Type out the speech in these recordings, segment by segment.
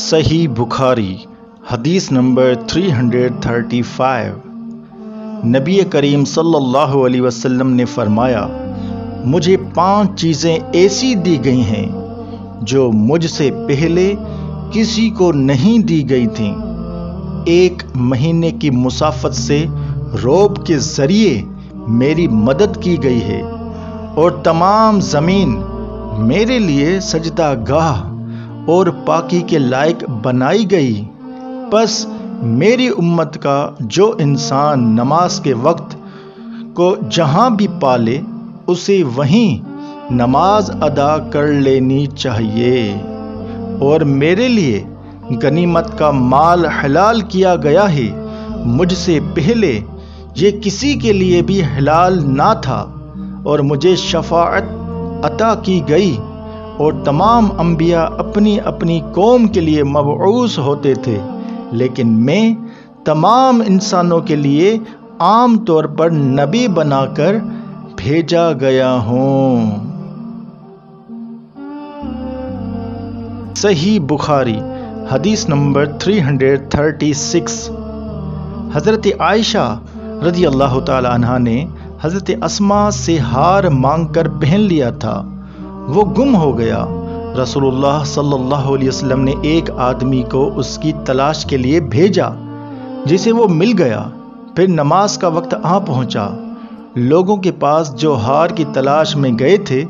सही बुखारी, हदीस नंबर 335 नबी करीम सल्लल्लाहु अलैहि वसल्लम ने फरमाया, मुझे पाँच चीज़ें ऐसी दी गई हैं, जो मुझसे पहले किसी को नहीं दी गई थीं। एक महीने की मुसाफत से रोब के ज़रिए मेरी मदद की गई है, और तमाम ज़मीन मेरे लिए सजदा गाह और पाकी के लायक बनाई गई। बस मेरी उम्मत का जो इंसान नमाज़ के वक्त को जहाँ भी पाले, उसे वहीं नमाज़ अदा कर लेनी चाहिए। और मेरे लिए गनीमत का माल हलाल किया गया है। मुझसे पहले ये किसी के लिए भी हलाल ना था और मुझे शफाअत अता की गई। और तमाम अम्बिया अपनी अपनी कौम के लिए मबूस होते थे। लेकिन मैं तमाम इंसानों के लिए आम तौर पर नबी बनाकर भेजा गया हूँ। सही बुखारी, हदीस नंबर 336 हज़रत आयशा रज़ी अल्लाह तहा ने हज़रत असमा से हार मांगकर पहन लिया था। वो गुम हो गया। रसूलुल्लाह सल्लल्लाहु अलैहि वसल्लम ने एक आदमी को उसकी तलाश के लिए भेजा, जिसे वो मिल गया। फिर नमाज़ का वक्त आ पहुँचा। लोगों के पास जो हार की तलाश में गए थे,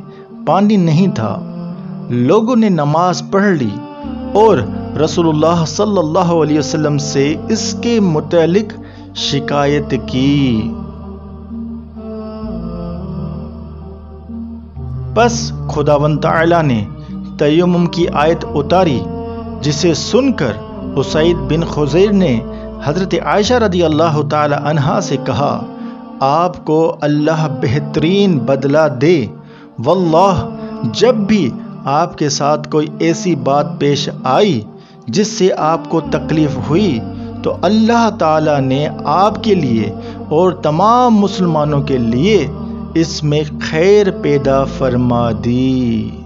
पानी नहीं था। लोगों ने नमाज़ पढ़ ली और रसूलुल्लाह सल्लल्लाहु अलैहि वसल्लम से इसके मुतलिक शिकायत की। बस खुदावन ताला ने तयम की आयत उतारी, जिसे सुनकर उसैद बिन खुजैर ने हज़रत आयशा रदी अल्लाह तहा से कहा, आपको अल्लाह बेहतरीन बदला दे। वल्लाह, जब भी आपके साथ कोई ऐसी बात पेश आई, जिससे आपको तकलीफ़ हुई तो अल्लाह ताला ने आपके लिए और तमाम मुसलमानों के लिए इसमें खैर पैदा फरमा दी।